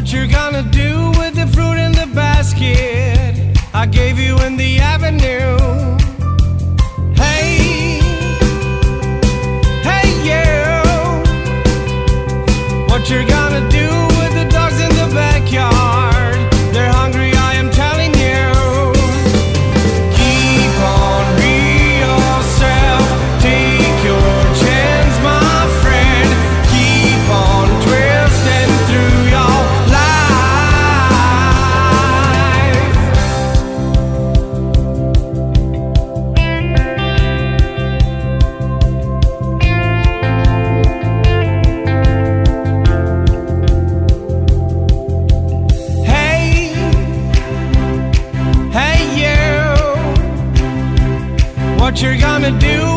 What you're gonna do with the fruit in the basket I gave you in the avenue? gonna do?